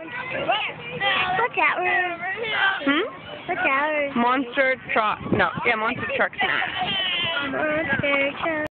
Look at her. Hmm? Look at her. Monster truck. No, yeah, monster truck snack. Monster truck.